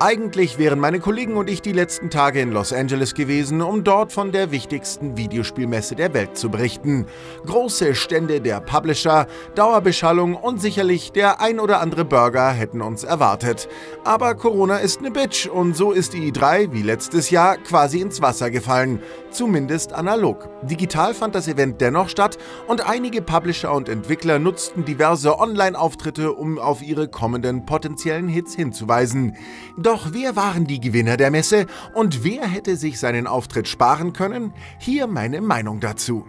Eigentlich wären meine Kollegen und ich die letzten Tage in Los Angeles gewesen, um dort von der wichtigsten Videospielmesse der Welt zu berichten. Große Stände der Publisher, Dauerbeschallung und sicherlich der ein oder andere Burger hätten uns erwartet. Aber Corona ist ne Bitch und so ist die i3, wie letztes Jahr, quasi ins Wasser gefallen. Zumindest analog. Digital fand das Event dennoch statt und einige Publisher und Entwickler nutzten diverse Online-Auftritte, um auf ihre kommenden potenziellen Hits hinzuweisen. Doch wer waren die Gewinner der Messe und wer hätte sich seinen Auftritt sparen können? Hier meine Meinung dazu.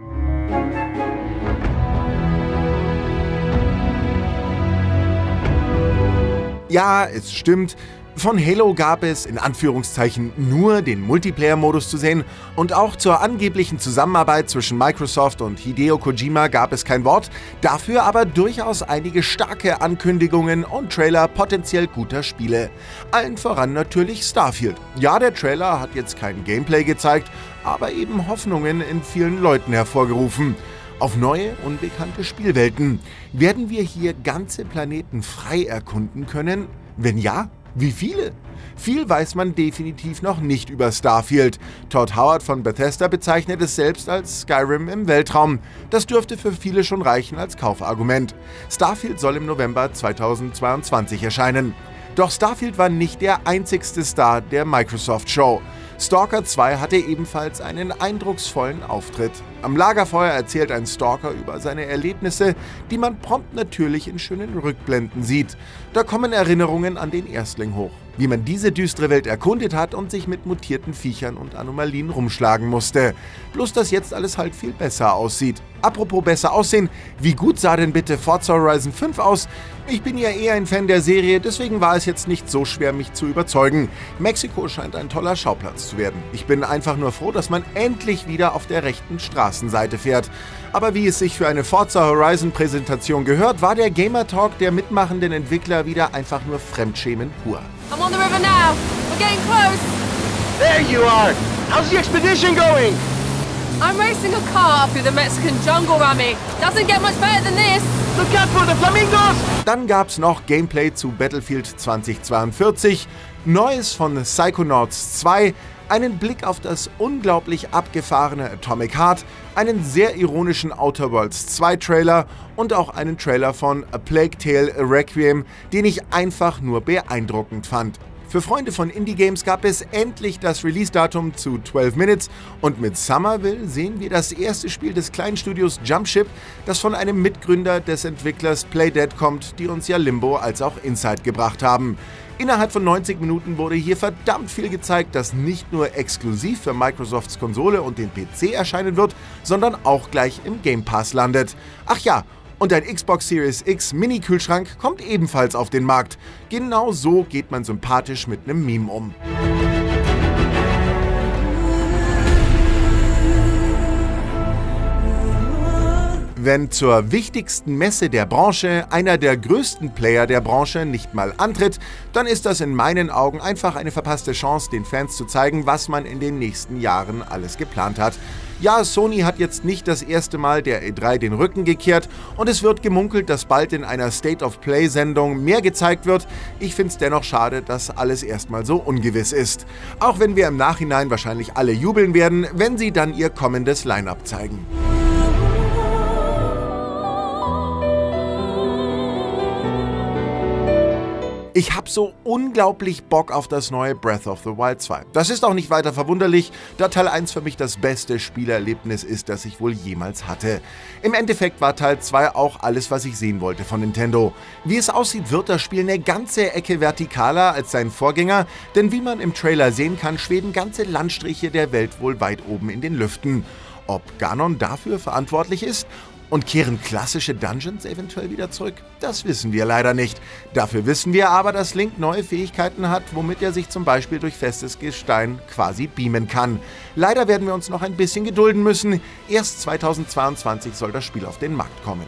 Ja, es stimmt, von Halo gab es in Anführungszeichen nur den Multiplayer-Modus zu sehen und auch zur angeblichen Zusammenarbeit zwischen Microsoft und Hideo Kojima gab es kein Wort, dafür aber durchaus einige starke Ankündigungen und Trailer potenziell guter Spiele. Allen voran natürlich Starfield. Ja, der Trailer hat jetzt kein Gameplay gezeigt, aber eben Hoffnungen in vielen Leuten hervorgerufen auf neue, unbekannte Spielwelten. Werden wir hier ganze Planeten frei erkunden können? Wenn ja, wie viele? Viel weiß man definitiv noch nicht über Starfield. Todd Howard von Bethesda bezeichnet es selbst als Skyrim im Weltraum. Das dürfte für viele schon reichen als Kaufargument. Starfield soll im November 2022 erscheinen. Doch Starfield war nicht der einzigste Star der Microsoft Show. Stalker 2 hatte ebenfalls einen eindrucksvollen Auftritt. Am Lagerfeuer erzählt ein Stalker über seine Erlebnisse, die man prompt natürlich in schönen Rückblenden sieht. Da kommen Erinnerungen an den Erstling hoch, wie man diese düstere Welt erkundet hat und sich mit mutierten Viechern und Anomalien rumschlagen musste. Bloß dass jetzt alles halt viel besser aussieht. Apropos besser aussehen, wie gut sah denn bitte Forza Horizon 5 aus? Ich bin ja eher ein Fan der Serie, deswegen war es jetzt nicht so schwer, mich zu überzeugen. Mexiko scheint ein toller Schauplatz zu werden. Ich bin einfach nur froh, dass man endlich wieder auf der rechten Straßenseite fährt. Aber wie es sich für eine Forza Horizon Präsentation gehört, war der Gamer Talk der mitmachenden Entwickler wieder einfach nur Fremdschämen pur. I'm on the river now. We're getting close. There you are. How's the expedition going? I'm racing a car through the Mexican jungle, Rami. Doesn't get much better than this. Look out for the flamingos! Dann gab's noch Gameplay zu Battlefield 2042, Neues von Psychonauts 2, einen Blick auf das unglaublich abgefahrene Atomic Heart, einen sehr ironischen Outer Worlds 2 Trailer und auch einen Trailer von A Plague Tale Requiem, den ich einfach nur beeindruckend fand. Für Freunde von Indie Games gab es endlich das Release-Datum zu 12 Minutes und mit Somerville sehen wir das erste Spiel des kleinen Studios Jumpship, das von einem Mitgründer des Entwicklers Playdead kommt, die uns ja Limbo als auch Inside gebracht haben. Innerhalb von 90 Minuten wurde hier verdammt viel gezeigt, das nicht nur exklusiv für Microsofts Konsole und den PC erscheinen wird, sondern auch gleich im Game Pass landet. Ach ja, und ein Xbox Series X Mini-Kühlschrank kommt ebenfalls auf den Markt. Genau so geht man sympathisch mit einem Meme um. Wenn zur wichtigsten Messe der Branche einer der größten Player der Branche nicht mal antritt, dann ist das in meinen Augen einfach eine verpasste Chance, den Fans zu zeigen, was man in den nächsten Jahren alles geplant hat. Ja, Sony hat jetzt nicht das erste Mal der E3 den Rücken gekehrt und es wird gemunkelt, dass bald in einer State of Play-Sendung mehr gezeigt wird. Ich finde es dennoch schade, dass alles erstmal so ungewiss ist. Auch wenn wir im Nachhinein wahrscheinlich alle jubeln werden, wenn sie dann ihr kommendes Line-up zeigen. Ich habe so unglaublich Bock auf das neue Breath of the Wild 2. Das ist auch nicht weiter verwunderlich, da Teil 1 für mich das beste Spielerlebnis ist, das ich wohl jemals hatte. Im Endeffekt war Teil 2 auch alles, was ich sehen wollte von Nintendo. Wie es aussieht, wird das Spiel eine ganze Ecke vertikaler als sein Vorgänger, denn wie man im Trailer sehen kann, schweben ganze Landstriche der Welt wohl weit oben in den Lüften. Ob Ganon dafür verantwortlich ist und kehren klassische Dungeons eventuell wieder zurück? Das wissen wir leider nicht. Dafür wissen wir aber, dass Link neue Fähigkeiten hat, womit er sich zum Beispiel durch festes Gestein quasi beamen kann. Leider werden wir uns noch ein bisschen gedulden müssen. Erst 2022 soll das Spiel auf den Markt kommen.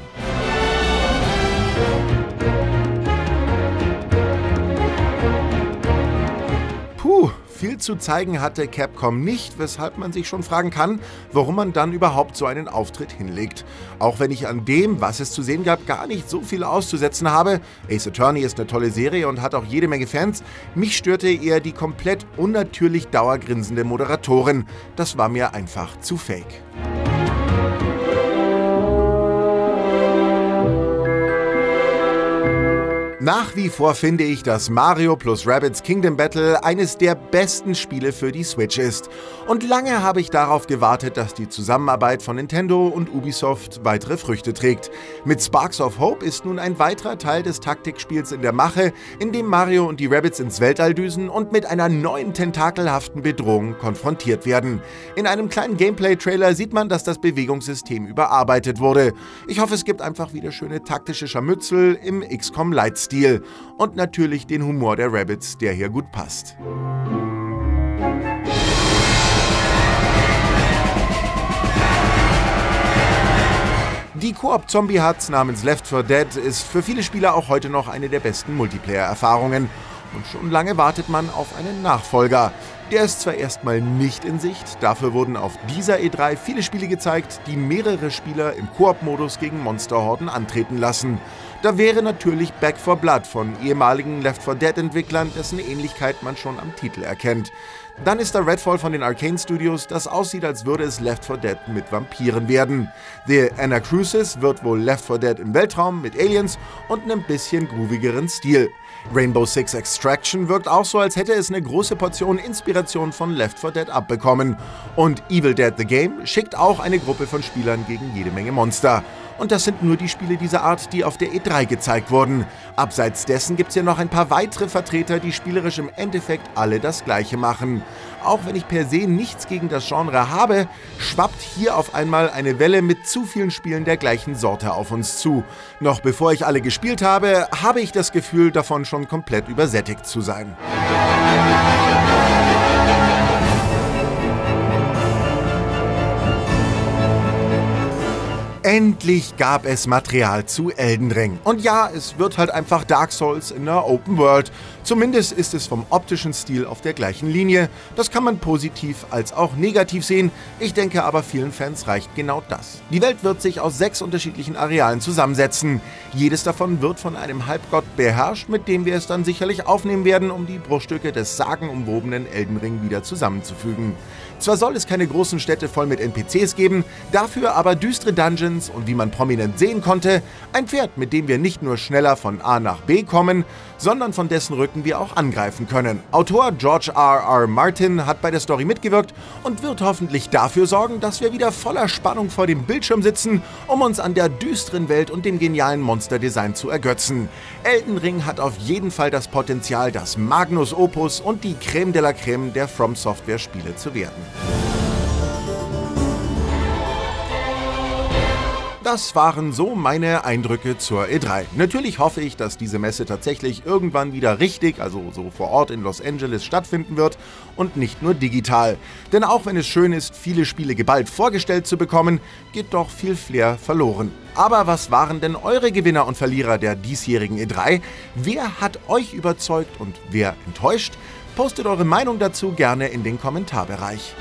Viel zu zeigen hatte Capcom nicht, weshalb man sich schon fragen kann, warum man dann überhaupt so einen Auftritt hinlegt. Auch wenn ich an dem, was es zu sehen gab, gar nicht so viel auszusetzen habe. Ace Attorney ist eine tolle Serie und hat auch jede Menge Fans. Mich störte eher die komplett unnatürlich dauergrinsende Moderatorin. Das war mir einfach zu fake. Nach wie vor finde ich, dass Mario plus Rabbids Kingdom Battle eines der besten Spiele für die Switch ist. Und lange habe ich darauf gewartet, dass die Zusammenarbeit von Nintendo und Ubisoft weitere Früchte trägt. Mit Sparks of Hope ist nun ein weiterer Teil des Taktikspiels in der Mache, in dem Mario und die Rabbids ins Weltall düsen und mit einer neuen tentakelhaften Bedrohung konfrontiert werden. In einem kleinen Gameplay-Trailer sieht man, dass das Bewegungssystem überarbeitet wurde. Ich hoffe, es gibt einfach wieder schöne taktische Scharmützel im XCOM Light Stil und natürlich den Humor der Rabbits, der hier gut passt. Die Koop Zombie Huts namens Left 4 Dead ist für viele Spieler auch heute noch eine der besten Multiplayer-Erfahrungen. Und schon lange wartet man auf einen Nachfolger. Der ist zwar erstmal nicht in Sicht, dafür wurden auf dieser E3 viele Spiele gezeigt, die mehrere Spieler im Koop-Modus gegen Monsterhorden antreten lassen. Da wäre natürlich Back 4 Blood von ehemaligen Left 4 Dead Entwicklern, dessen Ähnlichkeit man schon am Titel erkennt. Dann ist da Redfall von den Arcane Studios, das aussieht, als würde es Left 4 Dead mit Vampiren werden. The Anacrusis wird wohl Left 4 Dead im Weltraum mit Aliens und einem bisschen groovigeren Stil. Rainbow Six Extraction wirkt auch so, als hätte es eine große Portion Inspiration von Left 4 Dead abbekommen. Und Evil Dead the Game schickt auch eine Gruppe von Spielern gegen jede Menge Monster. Und das sind nur die Spiele dieser Art, die auf der E3 gezeigt wurden. Abseits dessen gibt es ja noch ein paar weitere Vertreter, die spielerisch im Endeffekt alle das gleiche machen. Auch wenn ich per se nichts gegen das Genre habe, schwappt hier auf einmal eine Welle mit zu vielen Spielen der gleichen Sorte auf uns zu. Noch bevor ich alle gespielt habe, habe ich das Gefühl, davon schon komplett übersättigt zu sein. Endlich gab es Material zu Elden Ring. Und ja, es wird halt einfach Dark Souls in der Open World. Zumindest ist es vom optischen Stil auf der gleichen Linie. Das kann man positiv als auch negativ sehen. Ich denke aber vielen Fans reicht genau das. Die Welt wird sich aus sechs unterschiedlichen Arealen zusammensetzen. Jedes davon wird von einem Halbgott beherrscht, mit dem wir es dann sicherlich aufnehmen werden, um die Bruchstücke des sagenumwobenen Elden Ring wieder zusammenzufügen. Zwar soll es keine großen Städte voll mit NPCs geben, dafür aber düstere Dungeons und wie man prominent sehen konnte, ein Pferd, mit dem wir nicht nur schneller von A nach B kommen, sondern von dessen Rücken wir auch angreifen können. Autor George R. R. Martin hat bei der Story mitgewirkt und wird hoffentlich dafür sorgen, dass wir wieder voller Spannung vor dem Bildschirm sitzen, um uns an der düsteren Welt und dem genialen Monsterdesign zu ergötzen. Elden Ring hat auf jeden Fall das Potenzial, das Magnus Opus und die Creme de la Creme der From Software Spiele zu werden. Das waren so meine Eindrücke zur E3. Natürlich hoffe ich, dass diese Messe tatsächlich irgendwann wieder richtig, also so vor Ort in Los Angeles stattfinden wird und nicht nur digital. Denn auch wenn es schön ist, viele Spiele geballt vorgestellt zu bekommen, geht doch viel Flair verloren. Aber was waren denn eure Gewinner und Verlierer der diesjährigen E3? Wer hat euch überzeugt und wer enttäuscht? Postet eure Meinung dazu gerne in den Kommentarbereich.